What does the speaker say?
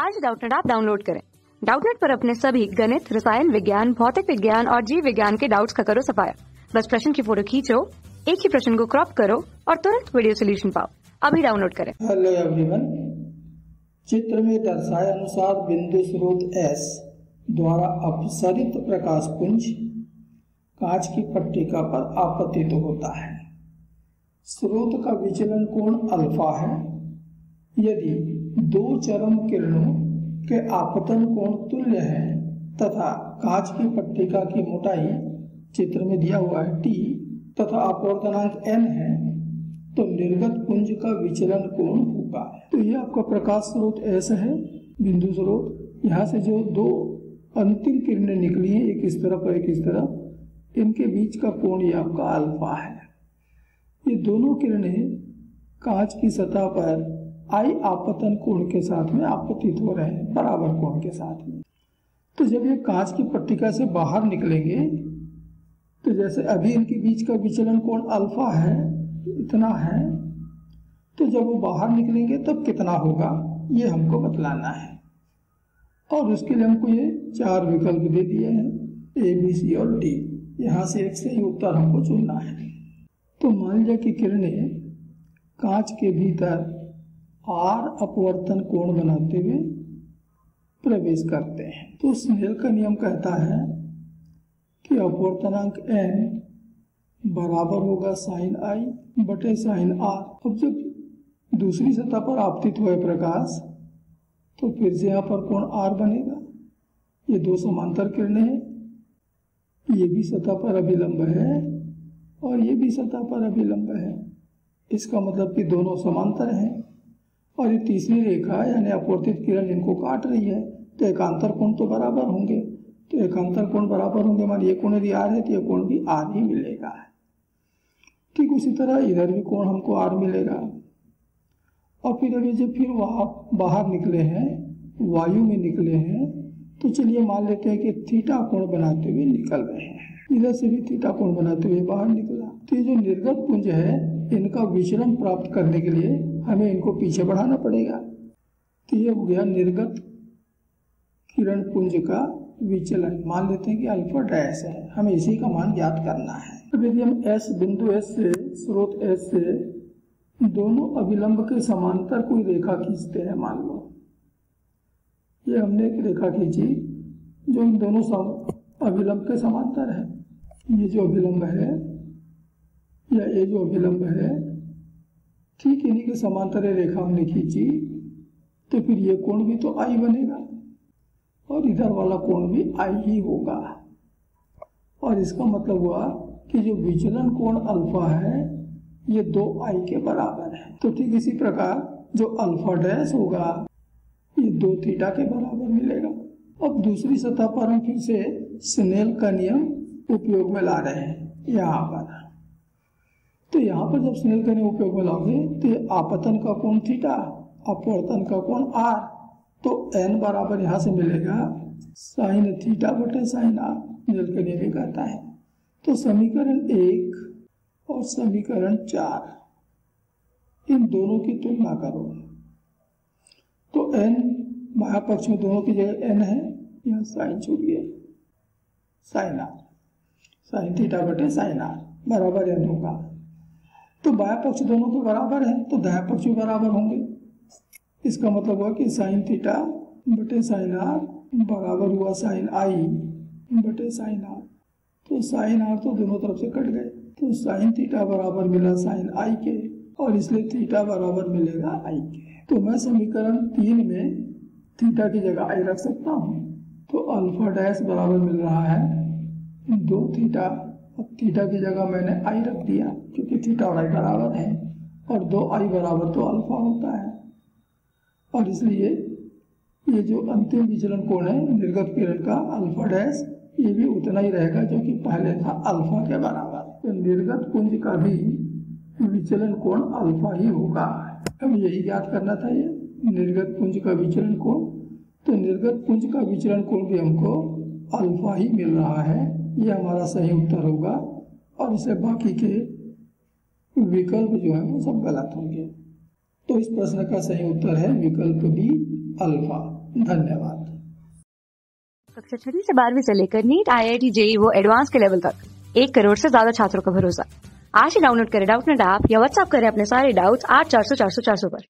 आज डाउटनेट आप डाउनलोड करें। डाउटनेट पर अपने सभी गणित, रसायन विज्ञान, भौतिक विज्ञान और जीव विज्ञान के डाउट्स का करो सफाया। बस प्रश्न की फ़ोटो खींचो, एक ही प्रश्न को क्रॉप करो और तुरंत वीडियो सोल्यूशन पाओ। अभी डाउनलोड करें। हेलो एवरीवन, चित्र में दर्शाए अनुसार बिंदु स्रोत एस द्वारा अपसरित प्रकाश पुंज कांच की पट्टिका पर आपतित होता है। स्रोत का विचलन कोण अल्फ़ा है? यदि दो चरम किरणों के आपतन कोण तुल्य है तथा कांच की पट्टिका की मोटाई चित्र में दिया हुआ है टी तथा अपवर्तनांक एन है तो निर्गत पुंज का विचलन कोण होगा। तो ये आपका प्रकाश स्रोत ऐसा है, बिंदु स्रोत। यहाँ से जो दो अंतिम किरणें निकली हैं, एक इस तरफ़ और एक इस तरफ़, इनके बीच का कोण ये आपका अल्फ़ा है। ये दोनों किरणें कांच की सतह पर आई आपतन कोण के साथ में, आपतित हो रहे हैं, बराबर कोण के साथ में। तो जब ये कांच की पट्टिका से बाहर निकलेंगे तो जैसे अभी इनके बीच का विचलन कोण अल्फ़ा है, इतना है तो जब वो बाहर निकलेंगे, तब कितना होगा, ये हमको बतलाना है। और उसके लिए हमको ये चार विकल्प दे दिए हैं ए बी सी और डी यहाँ से एक सही उत्तर हमको चुनना है। तो मान लिया कि किरणें कांच के भीतर आर अपवर्तन कोण बनाते हुए प्रवेश करते हैं। तो स्नेल का नियम कहता है कि अपवर्तनांक एन बराबर होगा साइन आई बटे साइन आर अब जब दूसरी सतह पर आपतित हुए प्रकाश तो फिर से यहाँ पर कोण आर बनेगा। ये दो समांतर किरणें हैं। ये भी सतह पर अभिलंब है और ये भी सतह पर अभिलंब है। इसका मतलब कि दोनों समांतर हैं। और ये तीसरी रेखा यानी अपवर्तित किरण इनको काट रही है तो एकांतर कोण तो बराबर होंगे। तो एकांतर कोण बराबर होंगे, मान ये कोण यदि आर है तो ये कोण भी आर ही मिलेगा। ठीक उसी तरह इधर भी कोण हमको आर मिलेगा। और फिर अभी जब फिर वहाँ बाहर निकले हैं, वायु में निकले हैं तो चलिए मान लेते हैं कि थीटा कोण बनाते हुए निकल रहे हैं। इधर से भी थीटा कोण बनाते हुए बाहर निकला। तो ये जो निर्गत पुंज है इनका विचलन प्राप्त करने के लिए हमें इनको पीछे बढ़ाना पड़ेगा। तो ये हो गया निर्गत किरण पुंज का विचलन। मान लेते हैं कि अल्फ़ा डैश है। हमें इसी का मान ज्ञात करना है। अब यदि हम एस बिंदु एस से, स्रोत एस से दोनों अभिलंब के समांतर कोई रेखा खींचते हैं, मान लो। ये हमने एक रेखा खींची जो इन दोनों अभिलंब के समांतर है। ये जो अभिलंब है या ये जो अभिलंब है, ठीक इन्हीं के समांतर रेखा हमने खींची तो फिर ये कोण भी तो आई बनेगा और इधर वाला कोण भी आई ही होगा। और इसका मतलब हुआ कि जो विचलन कोण अल्फ़ा है, ये दो आई के बराबर है। तो ठीक इसी प्रकार जो अल्फ़ा डैश होगा, ये दो थीटा के बराबर मिलेगा। अब दूसरी सतह पर हम फिर से स्नेल का नियम उपयोग में ला रहे हैं। यहाँ पर। तो यहाँ पर जब स्नेल का उपयोग में लाओगे तो आपतन का कोण थीटा, अपवर्तन का कोण आर तो एन बराबर यहाँ से मिलेगा साइन थीटा बटे साइन आर स्नेल का नियम कहता है। तो समीकरण एक और समीकरण चार, इन दोनों की तुलना करो। तो एन महापक्ष में दोनों की जगह एन है, यहाँ साइन छूट साइन आर साइन थीटा बटे साइन आर बराबर एन होगा। तो बाया पक्ष दोनों के बराबर है तो दाया पक्ष भी बराबर होंगे। इसका मतलब हुआ कि साइन थीटा बटे साइन आर बराबर हुआ साइन आई बटे साइन आर तो साइन आर तो दोनों तरफ़ से कट गए तो साइन थीटा बराबर मिला साइन आई के और इसलिए थीटा बराबर मिलेगा आई के तो मैं समीकरण तीन में थीटा की जगह आई रख सकता हूँ। तो अल्फ़ा डैश बराबर मिल रहा है दो थीटा अब थीटा की जगह मैंने आई रख दिया क्योंकि थीटा आई बराबर है और दो आई बराबर तो अल्फ़ा होता है। और इसलिए ये जो अंतिम विचलन कोण है, निर्गत किरण का अल्फ़ा डैश ये भी उतना ही रहेगा जो कि पहले था अल्फ़ा के बराबर। तो निर्गत पुंज का भी विचलन कोण अल्फ़ा ही होगा। अब यही ज्ञात करना था ये निर्गत पुंज का विचलन कोण। तो निर्गत पुंज का विचलन कोण भी हमको अल्फ़ा ही मिल रहा है। ये हमारा सही उत्तर होगा। और इसे बाकी के विकल्प जो है वो सब गलत होंगे। तो इस प्रश्न का सही उत्तर है विकल्प बी, अल्फ़ा। धन्यवाद। कक्षा छठी से बारहवीं से लेकर NEET I I T JEE वो एडवांस के लेवल तक। एक करोड़ से ज़्यादा छात्रों का भरोसा। आज ही डाउनलोड करें डाउट नेट ऐप या व्हाट्सएप करें अपने सारे डाउट्स आठ चार सौ चार सौ चार सौ पर।